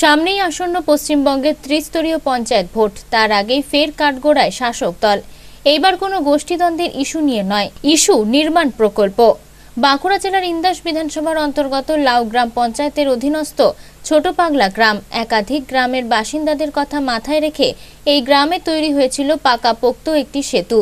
সামনেই আসন্ন পশ্চিমবঙ্গের ত্রিস্তরীয় পঞ্চায়েত ভোট। তার আগেই ফের কাঠগোড়ায় শাসক দল। এইবার কোনো গোষ্ঠীদ্বন্দ্বের ইস্যু নিয়ে নয়, ইস্যু নির্মাণ প্রকল্প। বাঁকুড়া জেলার ইন্দাস বিধানসভার অন্তর্গত লাউ গ্রাম পঞ্চায়েতের অধীনস্থ ছোট পাগলা গ্রাম, একাধিক গ্রামের বাসিন্দাদের কথা মাথায় রেখে এই গ্রামে তৈরি হয়েছিল পাকাপোক্ত একটি সেতু।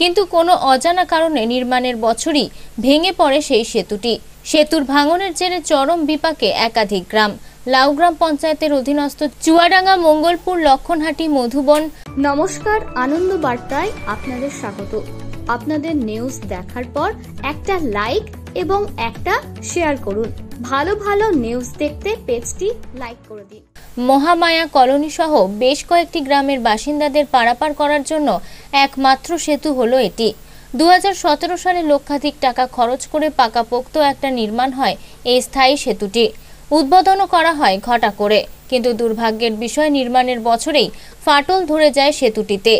কিন্তু কোনো অজানা কারণে নির্মাণের বছরই ভেঙে পড়ে সেই সেতুটি। সেতুর ভাঙনের জেরে চরম বিপাকে একাধিক গ্রাম। লাউগ্রাম পঞ্চায়েতের অধীনস্থ চুয়াডাঙ্গা মঙ্গলপুর লক্ষণহাটি মধুবন। নমস্কার আনন্দ বার্তায় আপনাদের স্বাগত। আপনাদের নিউজ দেখার পর একটা লাইক এবং একটা শেয়ার করুন। ভালো ভালো নিউজ দেখতে পেজটি লাইক করে দিন। মহামায়া কলোনি সহ বেশ কয়েকটি গ্রামের বাসিন্দাদের পারাপার করার জন্য একমাত্র সেতু হলো এটি। দু হাজার সতেরো সালে লক্ষাধিক টাকা খরচ করে পাকাপোক্ত একটা নির্মাণ হয় এই স্থায়ী সেতুটি। উদ্বোধনও করা হয় ঘটা করে। কিন্তু দুর্ভাগ্যের বিষয়, নির্মাণের বছরেই ফাটল ধরে যায় সেতুটিতে।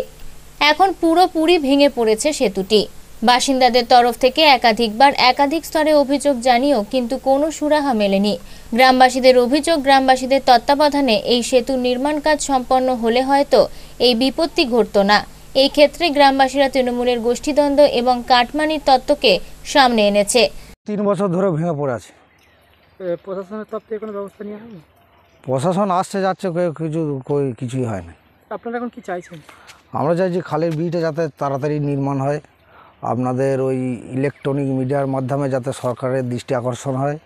এখন পুরোপুরি ভেঙে পড়েছে সেতুটি। বাসিন্দাদের তরফ থেকে একাধিকবার একাধিক স্তরে অভিযোগ জানিয়েও কিন্তু কোনো সুরাহা মেলেনি। গ্রামবাসীদের অভিযোগ, গ্রামবাসীদের তত্ত্বাবধানে এই সেতু নির্মাণ কাজ সম্পন্ন হলে হয়তো এই বিপত্তি ঘটতো না। এই ক্ষেত্রে গ্রামবাসীরা তৃণমূলের গোষ্ঠীদ্বন্দ্ব এবং কাটমানির তত্ত্বকে সামনে এনেছে। তিন বছর ধরে ভেঙে পড়ে আছে। প্রশাসনের তরফ থেকে কোনো ব্যবস্থা নেওয়া হবে প্রশাসন আসছে যাচ্ছে কিছু কিছুই হয় না আপনারা এখন কি চাইছেন? আমরা চাইছি খালের বিটা যাতে তাড়াতাড়ি নির্মাণ হয় আপনাদের ওই ইলেকট্রনিক মিডিয়ার মাধ্যমে যাতে সরকারের দৃষ্টি আকর্ষণ হয়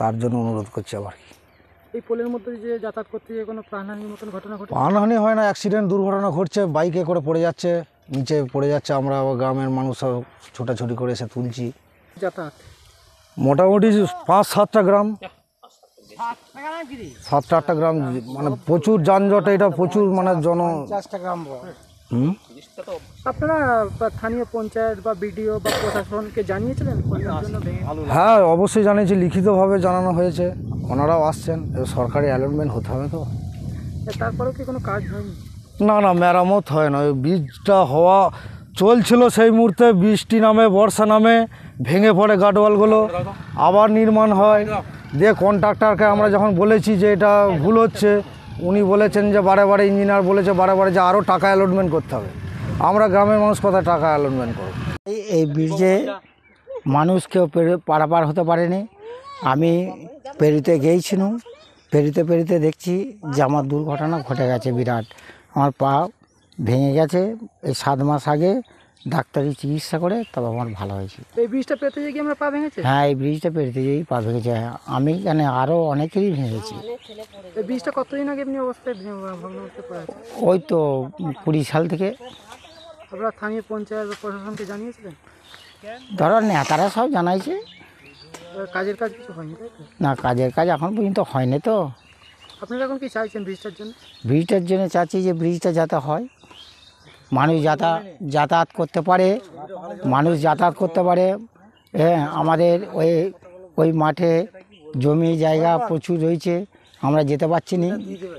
তার জন্য অনুরোধ করছি আবার। কি এই পোলের মধ্যে যে যাতায়াত করতে গিয়ে কোনো প্রাণহানির মতন ঘটনা ঘটে? প্রাণহানি হয় না অ্যাক্সিডেন্ট দুর্ঘটনা ঘটছে বাইকে করে পড়ে যাচ্ছে নিচে পড়ে যাচ্ছে আমরা গ্রামের মানুষ সব ছোটাছুটি করে এসে তুলছি। যাতায়াত? মোটামুটি পাঁচ সাতটা গ্রাম। সাতটা আটটা গ্রাম মানে প্রচুর যানজট এটা প্রচুর মানে জন হুম? আপনারা স্থানীয় পঞ্চায়েত বা বিডিও বা প্রশাসনকে জানিয়েছিলেন? হ্যাঁ অবশ্যই জানিয়েছি লিখিতভাবে জানানো হয়েছে। ওনারাও আসছেন। সরকারি অ্যালটমেন্ট হতে হবে তো। তারপরেও কি কোনো কাজ হয়নি? না না মেরামত হয় না। ওই বীজটা হওয়া চলছিল সেই মুহূর্তে বৃষ্টি নামে বর্ষা নামে। ভেঙে পড়ে গাডওয়ালগুলো আবার নির্মাণ হয়। দিয়ে কন্ট্রাক্টরকে আমরা যখন বলেছি যে এটা ভুল হচ্ছে, উনি বলেছেন যে বারে বারে ইঞ্জিনিয়ার বলেছে, বারে বারে যে আরও টাকা অ্যালটমেন্ট করতে হবে। আমরা গ্রামের মানুষ কোথায় টাকা অ্যালটমেন্ট করব? এই- ব্রিজে মানুষ কেউ পেরে- পারাপার হতে পারেনি। আমি পেরিতে গিয়েছিলাম, পেরিতে পেরিতে দেখছি যে আমার দুর্ঘটনা ঘটে গেছে বিরাট। আমার পা ভেঙে গেছে, এই সাত মাস আগে ডাক্তারি চিকিৎসা করে তবে আমার ভালো হয়েছে। এই ব্রিজটা পেতে গিয়ে কি আমরা পা ভেঙেছে? হ্যাঁ এই ব্রিজটা পেরিতে যেই পা ভেঙেছে। আমি এখানে আরও অনেকেরই ভেঙেছি। এই ব্রিজটা কতদিন আগে এমনি অবস্থায় ভেঙে পড়ে আছে ওই তো কুড়ি সাল থেকে। আপনারা স্থানীয় পঞ্চায়েত বা প্রশাসনকে জানিয়েছিলেন? ধরো নেতারা সব জানাইছে। এ, কাজের কাজ কিছু হয়নি তাই তো? না কাজের কাজ এখন পর্যন্ত হয়নি তো। আপনারা এখন কি চাইছেন ব্রিজটার জন্য? ব্রিজটার জন্য চাচ্ছি যে ব্রিজটা যাতে হয়। মানুষ যাতা, যাতায়াত করতে পারে, মানুষ যাতায়াত করতে পারে। হ্যাঁ আমাদের ওই ওই মাঠে জমি জায়গা প্রচুর রয়েছে, আমরা যেতে পারছি না,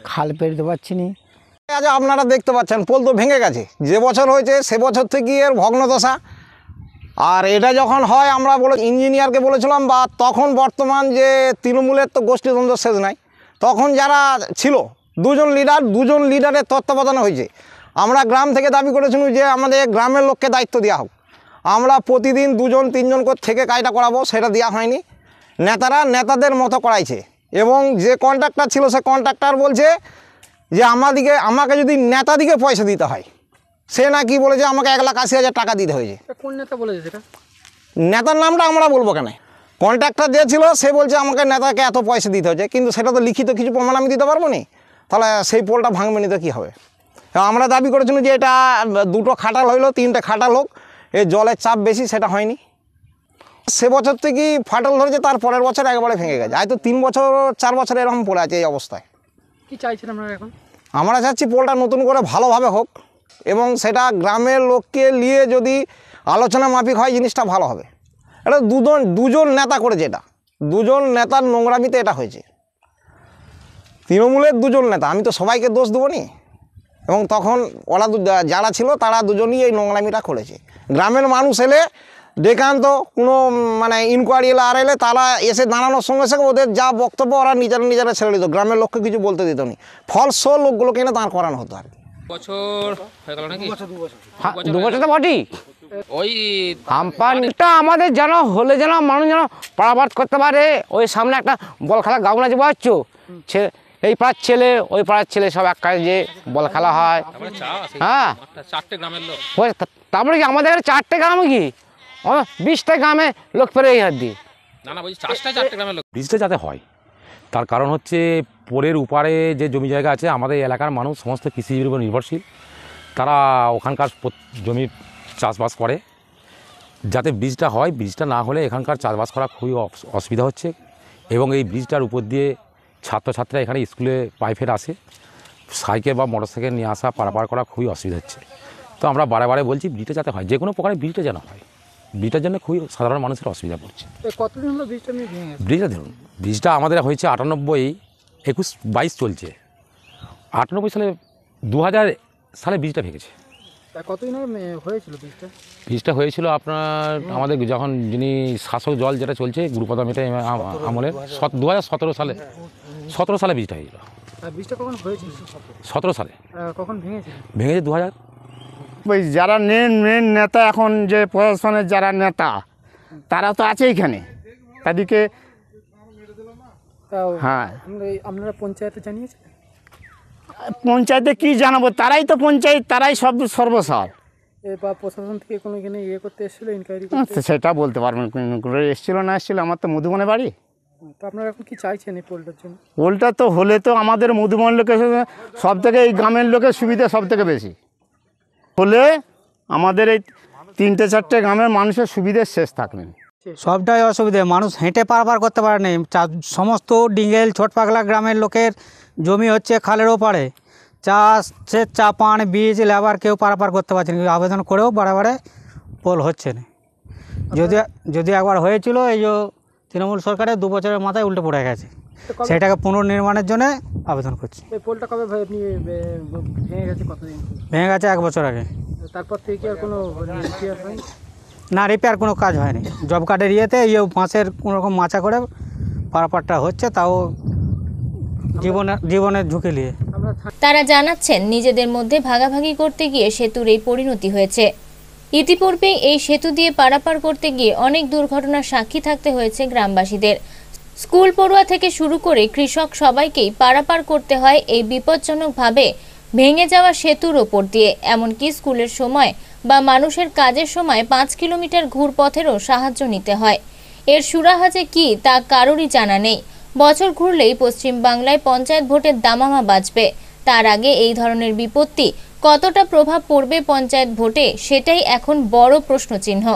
খাল পেরোতে পারছি না। আজ আপনারা দেখতে পাচ্ছেন, পোল তো ভেঙে গেছে। যে বছর হয়েছে, সে বছর থেকে এর ভগ্নদশা। আর এটা যখন হয়, আমরা বলে, ইঞ্জিনিয়ারকে বলেছিলাম, বা তখন বর্তমান যে তৃণমূলের তো গোষ্ঠীদ্বন্দ্ব শেষ নাই। তখন যারা ছিল, দুজন লিডার দুজন লিডারের তত্ত্বাবধানে হয়েছে। আমরা গ্রাম থেকে দাবি করেছিল যে আমাদের গ্রামের লোককে দায়িত্ব দেওয়া হোক। আমরা প্রতিদিন দুজন তিনজন করে থেকে কাজটা করাবো সেটা দেওয়া হয়নি। নেতারা নেতাদের মতো করাইছে এবং যে কন্ট্রাক্টর ছিল সে কন্ট্রাক্টর বলছে যে আমাদিকে আমাকে যদি নেতাদিকে পয়সা দিতে হয় সে নাকি বলেছে আমাকে এক লাখ আশি হাজার টাকা দিতে হয়েছে। কোন নেতা বলেছে সেটা? নেতার নামটা আমরা বলব কেন? কন্ট্রাক্টর যে ছিল সে বলছে আমাকে নেতাকে এত পয়সা দিতে হয়েছে কিন্তু সেটা তো লিখিত কিছু প্রমাণ আমি দিতে পারব না? তাহলে সেই পোলটা ভাঙবে নি তো কী হবে? আমরা দাবি করেছিলাম যে এটা দুটো খাটাল হইল তিনটে খাটাল হোক এর জলের চাপ বেশি সেটা হয়নি। সে বছর থেকেই ফাটল ধরেছে তার পরের বছর একবারে ভেঙে গেছে। হয়তো তিন বছর চার বছর এরকম পড়ে আছে এই অবস্থায়। কি চাইছেন আপনারা এখন? আমরা চাচ্ছি পোলটা নতুন করে ভালোভাবে হোক এবং সেটা গ্রামের লোককে নিয়ে যদি আলোচনা মাফিক হয় জিনিসটা ভালো হবে। এটা দুজন দুজন নেতা করেছে এটা। দুজন নেতার নোংরামিতে এটা হয়েছে। তৃণমূলের দুজন নেতা আমি তো সবাইকে দোষ দেবো নি? এবং তখন ওরা দু- যারা ছিল তারা দুজনই এই নোংরামিটা করেছে। গ্রামের মানুষ এলে ডেকে আনতো কোনো মানে ইনকোয়ারি এলে আর এলে তারা এসে দাঁড়ানোর সঙ্গে সঙ্গে ওদের যা বক্তব্য ওরা নিজেরা নিজেরা ছেড়ে দিত। গ্রামের লোককে কিছু বলতে দিত নি। ফলস লোকগুলোকে এনে দাঁড় করানো হতো আর কি। বছর হয়ে গেল নাকি? দু বছর। তো ওই আমাদের যেন হলে যেন মানুষ যেন করতে পারে। ওই সামনে একটা বল খেলা গাউন আছে ছে- এই পাড়ার ছেলে ওই পাড়ার ছেলে সব এক কাজে যে বল খেলা হয়। তারপরে হ্যাঁ। চারটে গ্রামের লোক। ওই তা- তারপরে কি আমাদের এখানে চারটে গ্রামে কি? ও, বিশটা গ্রামে লোক পেরে এই হাত দিয়ে। ব্রিজটা যাতে হয় তার কারণ হচ্ছে পোলের উপারে যে জমি জায়গা আছে আমাদের এলাকার মানুষ সমস্ত কৃষিজীবীর উপর নির্ভরশীল। তারা ওখানকার জমি চাষবাস করে। যাতে ব্রিজটা হয় ব্রিজটা না হলে এখানকার চাষবাস করা খুবই অস- অসুবিধা হচ্ছে। এবং এই ব্রিজটার উপর দিয়ে ছাত্রছাত্রীরা এখানে স্কুলে প্রাইভেট আসে সাইকেল বা মোটরসাইকেল নিয়ে আসা পারাপার করা খুবই অসুবিধা হচ্ছে। তো আমরা বারে বারে বলছি ব্রিজটা যাতে হয় যে কোনো প্রকারে ব্রিজটা যেন হয়। ব্রিজটার জন্য খুবই সাধারণ মানুষের অসুবিধা পড়ছে। কতদিন হলো গেছে? ব্রিজটা ধরুন ব্রিজটা আমাদের হয়েছে আটানব্বই একুশ বাইশ চলছে। আটানব্বই সালে দু হাজার সালে ব্রিজটা ভেঙেছে। কতদিন হয়েছিল বীজটা আপনার আমাদের যখন যিনি শাসক জল যেটা চলছে গুরুপদ মেটা আমলের দু হাজার সতেরো সালে সতেরো সালে ব্রিজটা হয়েছিল। বীজটা কখন হয়েছিল? সতেরো সালে। কখন ভেঙেছিল? ভেঙেছে দু হাজার ওই যারা মেন মেন নেতা এখন যে প্রশাসনের যারা নেতা তারা তো আছে এখানে। তাদেরকে হ্যাঁ। আমরা এই- আপনারা পঞ্চায়েতে জানিয়েছেন? পঞ্চায়েতে কি জানাব? তারাই তো পঞ্চায়েত তারাই সব সর্বসার। বা প্রশাসন থেকে কোনো এখানে ইয়ে করতে এসেছিল ইনকোয়ারি হ্যাঁ, সেটা বলতে পারবেন কোন- এসেছিল না এসেছিল আমার তো মধুবনে বাড়ি। তো আপনারা এখন কি চাইছেন এই পোলটার জন্য? ওলটা তো হলে তো আমাদের মধুবন লোকের সব থেকে এই গ্রামের লোকের সুবিধা সব থেকে বেশি। হলে আমাদের এই তিনটে চারটে গ্রামের মানুষের সুবিধে শেষ থাকবে। না। সবটাই অসুবিধে মানুষ হেঁটে পারাপার করতে পারে না চা- সমস্ত ডিঙ্গেল ছোট পাগলা গ্রামের লোকের জমি হচ্ছে খালের ওপারে চাষের চাপান বীজ লেবার কেউ পারাপার করতে পারছে না আবেদন করেও বারে পোল হচ্ছে না। যদি যদি একবার হয়েছিল এই যে তৃণমূল সরকারের দু বছরের মাথায় উল্টে পড়ে গেছে। সেটাকে পুনর্নির্মাণের জন্য আবেদন করছি। পোলটা কবে আপনি ভেঙে গেছে কতদিন? ভেঙে গেছে এক বছর আগে। তারপর থেকে কি আর কোনো না রিপেয়ার কোনো কাজ হয়নি। জব কার্ডের ইয়েতে ইয়ে বাঁশের কোনো রকম মাচা করে পারাপারটা হচ্ছে তাও জীবনে জীবনের ঝুঁকি নিয়ে। তারা জানাচ্ছেন, নিজেদের মধ্যে ভাগাভাগি করতে গিয়ে সেতুর এই পরিণতি হয়েছে। ইতিপূর্বে এই সেতু দিয়ে পারাপার করতে গিয়ে অনেক দুর্ঘটনার সাক্ষী থাকতে হয়েছে গ্রামবাসীদের। স্কুল পড়ুয়া থেকে শুরু করে কৃষক সবাইকেই পারাপার করতে হয় এই বিপজ্জনকভাবে ভেঙে যাওয়া সেতুর ওপর দিয়ে। এমনকি স্কুলের সময় বা মানুষের কাজের সময় পাঁচ কিলোমিটার ঘুরপথেরও সাহায্য নিতে হয়। এর সুরাহাজে কি তা কারোরই জানা নেই। বছর ঘুরলেই পশ্চিম বাংলায় পঞ্চায়েত ভোটের দামামা বাজবে। তার আগে এই ধরনের বিপত্তি কতটা প্রভাব পড়বে পঞ্চায়েত ভোটে সেটাই এখন বড় প্রশ্নচিহ্ন।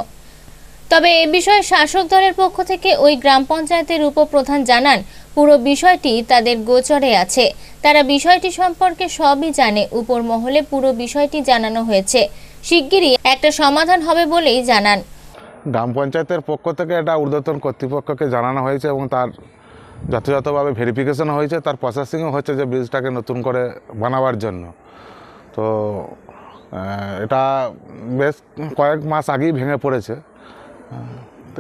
তবে এ বিষয়ে শাসক দলের পক্ষ থেকে ওই গ্রাম পঞ্চায়েতের উপপ্রধান জানান, পুরো বিষয়টি তাদের গোচরে আছে। তারা বিষয়টি সম্পর্কে সবই জানে। উপর মহলে পুরো বিষয়টি জানানো হয়েছে। শিগগিরই একটা সমাধান হবে বলেই জানান। গ্রাম পঞ্চায়েতের পক্ষ থেকে এটা ঊর্ধ্বতন কর্তৃপক্ষকে জানানো হয়েছে এবং তার যথাযথভাবে ভেরিফিকেশন হয়েছে তার প্রসেসিংও হচ্ছে যে ব্রিজটাকে নতুন করে বানাবার জন্য। তো এটা বেশ কয়েক মাস আগেই ভেঙে পড়েছে।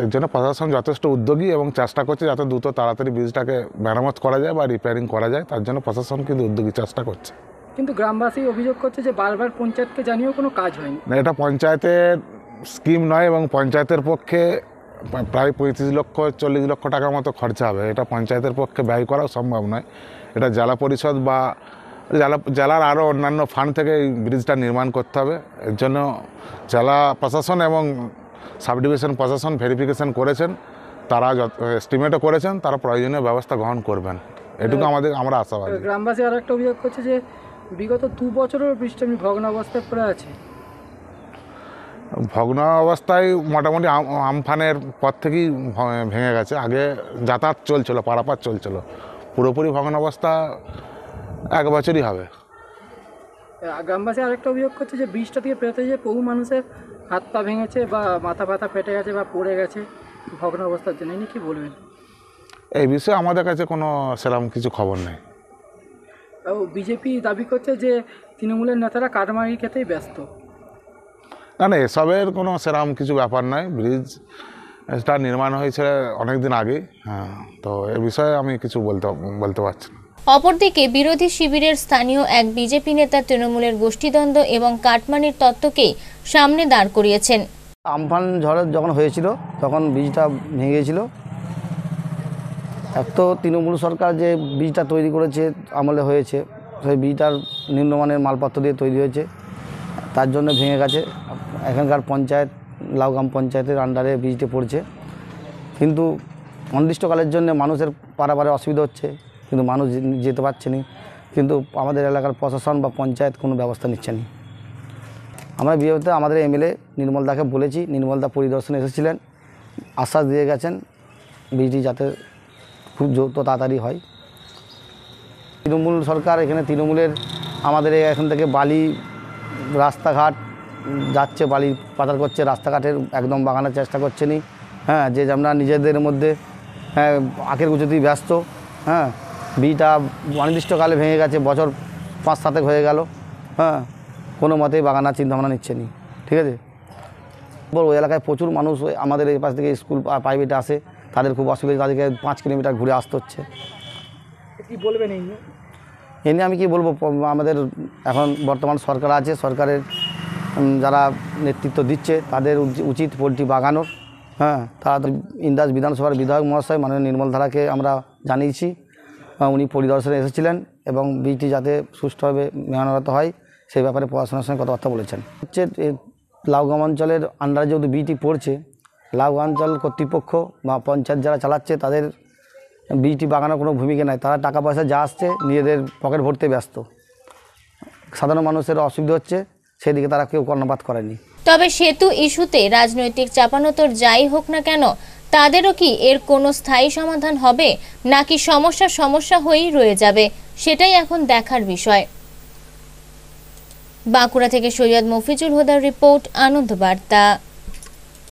এর জন্য প্রশাসন যথেষ্ট উদ্যোগী এবং চেষ্টা করছে যাতে দ্রুত তাড়াতাড়ি ব্রিজটাকে মেরামত করা যায় বা রিপেয়ারিং করা যায় তার জন্য প্রশাসন কিন্তু উদ্যোগী চেষ্টা করছে। কিন্তু গ্রামবাসী অভিযোগ করছে যে বারবার পঞ্চায়েতকে জানিয়েও কোনো কাজ হয়নি। না এটা পঞ্চায়েতের স্কিম নয় এবং পঞ্চায়েতের পক্ষে প্রায় পঁয়ত্রিশ লক্ষ, চল্লিশ লক্ষ টাকার মতো খরচা হবে। এটা পঞ্চায়েতের পক্ষে ব্যয় করাও সম্ভব নয়। এটা জেলা পরিষদ বা জেলা, জেলার আরও অন্যান্য ফান্ড থেকে এই ব্রিজটা নির্মাণ করতে হবে। এর জন্য জেলা প্রশাসন এবং সাব ডিভিশন প্রশাসন ভেরিফিকেশন করেছেন। তারা যত এস্টিমেটও করেছেন। তারা প্রয়োজনীয় ব্যবস্থা গ্রহণ করবেন। এটুকু আমাদের, আমরা আশাবাদী। গ্রামবাসী আর একটা অভিযোগ করছে যে, বিগত দু বছরের বৃষ্টি আমি ভগ্ন অবস্থায় পড়ে আছে। ভগ্ন অবস্থায় মোটামুটি আমফানের পর থেকেই ভেঙে গেছে। আগে যাতায়াত চলছিল পারাপার চলছিল। পুরোপুরি ভগ্ন অবস্থা এক বছরই হবে। গ্রামবাসী আরেকটা অভিযোগ করছে যে বৃষ্টিটা থেকে পেরোতে যে বহু মানুষের হাত পা ভেঙেছে বা মাথা ব্যথা ফেটে গেছে বা পড়ে গেছে। ভগ্ন অবস্থার জন্য কি বলবেন? এই বিষয়ে আমাদের কাছে কোনো সেরকম কিছু খবর নেই। বিজেপি দাবি করছে যে তৃণমূলের নেতারা কাটমারি খেতেই ব্যস্ত। না না এসবের কোনো সেরকম কিছু ব্যাপার নয়। ব্রিজ এটা নির্মাণ হয়েছে অনেক দিন আগে হ্যাঁ তো এ বিষয়ে আমি কিছু বলতে বলতে পারছি না। অপরদিকে বিরোধী শিবিরের স্থানীয় এক বিজেপি নেতা তৃণমূলের গোষ্ঠীদ্বন্দ্ব এবং কাটমানির তত্ত্বকেই সামনে দাঁড় করিয়েছেন। আমফান ঝড় যখন হয়েছিল তখন বীজটা ভেঙে গিয়েছিল এক তো তৃণমূল সরকার যে বীজটা তৈরি করেছে আমলে হয়েছে সেই বীজটার নিম্নমানের মালপত্র দিয়ে তৈরি হয়েছে তার জন্য ভেঙে গেছে। এখানকার পঞ্চায়েত লাউগ্রাম পঞ্চায়েতের আন্ডারে ব্রিজটি পড়ছে। কিন্তু অনির্দিষ্টকালের জন্য মানুষের পারাপারে অসুবিধা হচ্ছে, কিন্তু মানুষ যেতে পারছে না। কিন্তু আমাদের এলাকার প্রশাসন বা পঞ্চায়েত কোনো ব্যবস্থা নিচ্ছে না। আমরা বিয়েতে আমাদের এমএলএ নির্মল দাকে বলেছি, নির্মল দা পরিদর্শনে এসেছিলেন, আশ্বাস দিয়ে গেছেন ব্রিজটি যাতে খুব যত তাড়াতাড়ি হয়। তৃণমূল সরকার এখানে, তৃণমূলের আমাদের এখান থেকে বালি, রাস্তাঘাট যাচ্ছে বালি পাচার করছে রাস্তাঘাটের একদম বাগানোর চেষ্টা করছে নি। হ্যাঁ যে আমরা নিজেদের মধ্যে হ্যাঁ আখের গুছোতেই ব্যস্ত হ্যাঁ বিটা অনির্দিষ্টকালে ভেঙে গেছে বছর পাঁচ সাতেক হয়ে গেল হ্যাঁ কোনো মতেই বাগানার চিন্তাভাবনা নিচ্ছে নি ঠিক আছে? বড় ওই এলাকায় প্রচুর মানুষ আমাদের এই পাশ থেকে স্কুল প্রাইভেটে আসে তাদের খুব অসুবিধা তাদেরকে পাঁচ কিলোমিটার ঘুরে আসতে হচ্ছে। কি বলবেন এই নিয়ে? এ নিয়ে আমি কি বলব আমাদের এখন বর্তমান সরকার আছে সরকারের যারা নেতৃত্ব দিচ্ছে, তাদের উচিত পোলট্রি বাগানোর। হ্যাঁ তারা ইন্দাস বিধানসভার বিধায়ক মহাশয় মাননীয় নির্মল ধারাকে আমরা জানিয়েছি। উনি পরিদর্শনে এসেছিলেন এবং বীজটি যাতে সুষ্ঠুভাবে মেহানত হয়, সেই ব্যাপারে পড়াশোনার সঙ্গে কথাবার্তা বলেছেন। হচ্ছে লাউগাম অঞ্চলের আন্ডারে যেহেতু বীজটি পড়ছে, লাউগাম অঞ্চল কর্তৃপক্ষ বা পঞ্চায়েত যারা চালাচ্ছে, তাদের বীজটি বাগানোর কোনো ভূমিকা নাই। তারা টাকা পয়সা যা আসছে, নিজেদের পকেট ভরতে ব্যস্ত। সাধারণ মানুষের অসুবিধা হচ্ছে সেদিকে তারা কেউ কর্ণপাত করেনি। তবে সেতু ইস্যুতে রাজনৈতিক চাপানোতর যাই হোক না কেন, তাদেরও কি এর কোনো স্থায়ী সমাধান হবে, নাকি সমস্যা সমস্যা হয়েই রয়ে যাবে, সেটাই এখন দেখার বিষয়। বাঁকুড়া থেকে সৈয়দ মফিজুল হুদার রিপোর্ট আনন্দ বার্তা